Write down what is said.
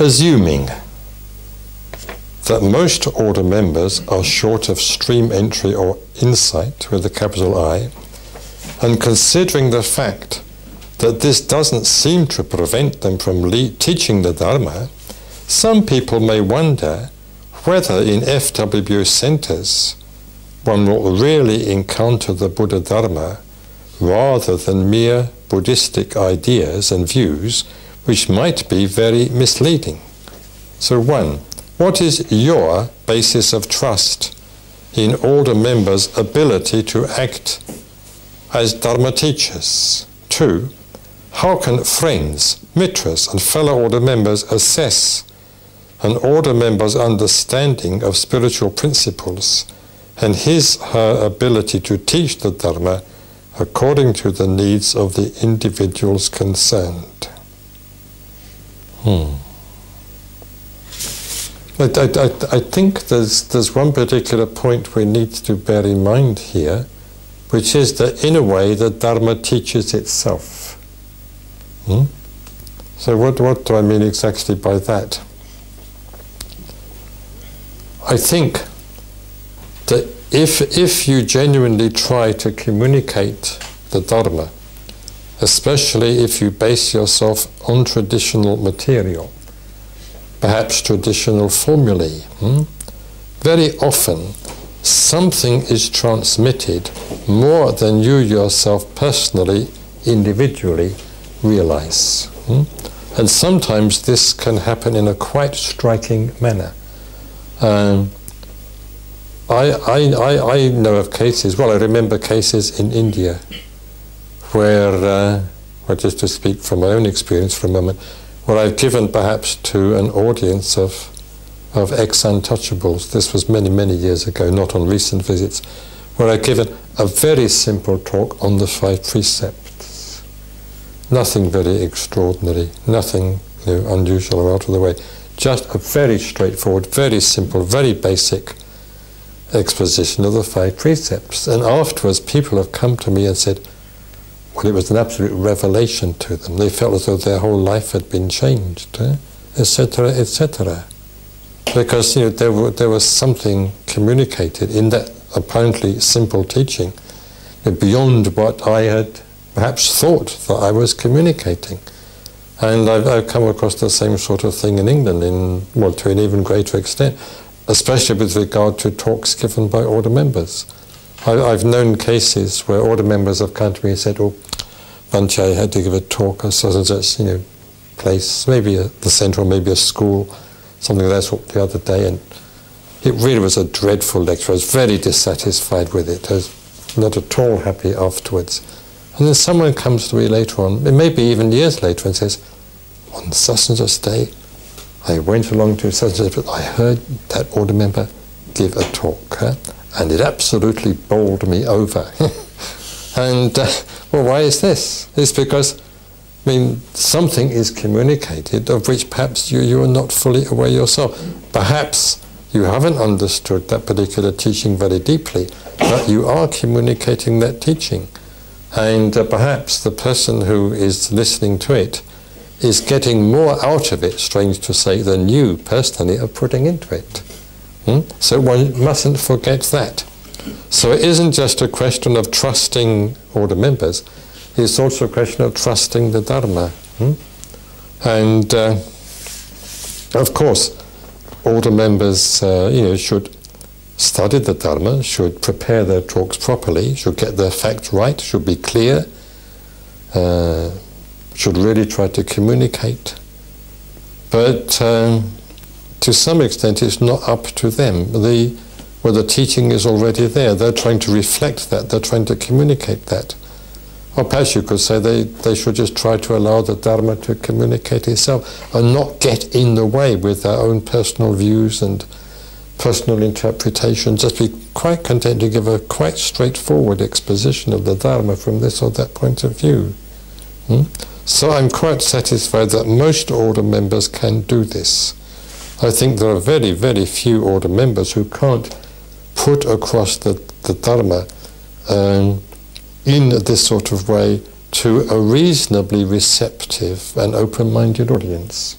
assuming that most order members are short of stream entry or insight with a capital I, and considering the fact that this doesn't seem to prevent them from teaching the Dharma, some people may wonder whether in FWBO centers one will really encounter the Buddha Dharma rather than mere Buddhistic ideas and views which might be very misleading. So, one, what is your basis of trust in order members' ability to act as Dharma teachers? Two, how can friends, mitras, and fellow order members assess an order member's understanding of spiritual principles and his her ability to teach the Dharma according to the needs of the individuals concerned? Hmm. I, I, I, think there's, there's one particular point we need to bear in mind here, which is that in a way the Dharma teaches itself. Hmm? So what, what do I mean exactly by that? I think that if, if you genuinely try to communicate the Dharma, especially if you base yourself on traditional material, perhaps traditional formulae. Hmm? Very often, something is transmitted more than you yourself personally, individually realize. Hmm? And sometimes this can happen in a quite striking manner. Um, I, I, I, I know of cases, well, I remember cases in India where, uh, well, just to speak from my own experience for a moment, where I've given perhaps to an audience of, of ex-untouchables, this was many, many years ago, not on recent visits, where I've given a very simple talk on the five precepts. Nothing very extraordinary, nothing you know, unusual or out of the way. Just a very straightforward, very simple, very basic exposition of the five precepts. And afterwards, people have come to me and said, it was an absolute revelation to them. They felt as though their whole life had been changed, etc., eh? etc. Because you know, there, were, there was something communicated in that apparently simple teaching beyond what I had perhaps thought that I was communicating. And I've, I've, come across the same sort of thing in England, in well, to an even greater extent, especially with regard to talks given by order members. I, have known cases where order members have come to me and said, "Oh, Bhante had to give a talk at such and such, you know, place, maybe a, the centre or maybe a school, something like that the other day, and it really was a dreadful lecture. I was very dissatisfied with it. I was not at all happy afterwards. And then someone comes to me later on, it may be even years later, and says, on such and such day, I went along to such and such, I heard that order member give a talk. Huh? and it absolutely bowled me over. and uh, well, why is this? It's because, I mean, something is communicated of which perhaps you, you are not fully aware yourself. Perhaps you haven't understood that particular teaching very deeply, but you are communicating that teaching. And uh, perhaps the person who is listening to it is getting more out of it, strange to say, than you personally are putting into it. Hmm? So one mustn't forget that. So it isn't just a question of trusting order members, it's also a question of trusting the Dharma. Hmm? And uh, of course, order members uh, you know, should study the Dharma, should prepare their talks properly, should get their facts right, should be clear, uh, should really try to communicate. But um, to some extent, it's not up to them. The, well, the teaching is already there. They're trying to reflect that. They're trying to communicate that. Or perhaps you could say they, they should just try to allow the Dharma to communicate itself and not get in the way with their own personal views and personal interpretation. Just be quite content to give a quite straightforward exposition of the Dharma from this or that point of view. Hmm? So I'm quite satisfied that most order members can do this. I think there are very, very few order members who can't put across the, the Dharma um, in this sort of way to a reasonably receptive and open minded audience.